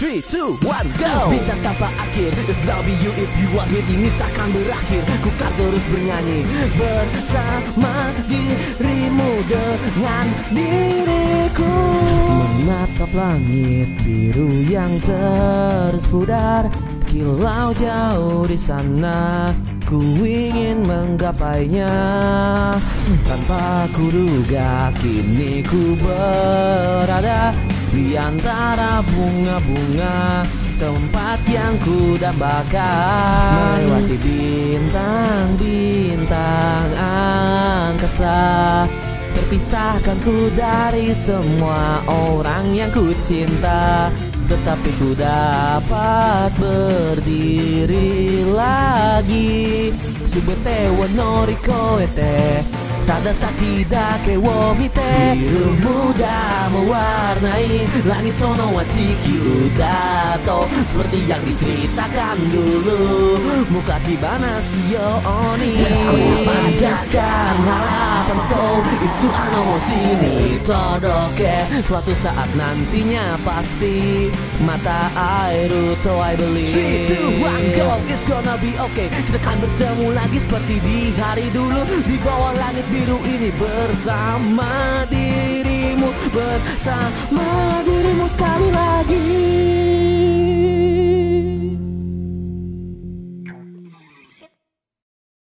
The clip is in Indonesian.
3, 2, 1, go! Bintang tanpa akhir It's gonna be you if you want it. Ini takkan berakhir. Ku kan terus bernyanyi. Bersama dirimu Dengan diriku. Menatap langit biru yang terus pudar Kilau jauh di sana Ku ingin menggapainya. Tanpa ku duga kini ku berada Di antara bunga-bunga Tempat yang ku dambakan. Melewati bintang-bintang angkasa Terpisahkan ku dari semua orang yang ku cinta. Tetapi ku dapat berdiri lagi. Subete wa noriko ete Tada sakida ke wo mite. Biru muda mewarnai Langit sono wa Chikyuu dato Seperti yang diceritakan dulu Mukashibana yo oni. Ku panjatkan harapan so Itu ano sini todoke. Suatu saat nantinya pasti Mata air to I believe. 3, 2, 1, go. It's gonna be okay. Kita akan bertemu lagi seperti di hari dulu Di bawah langit biru ini bersama bersama dirimu sekali lagi.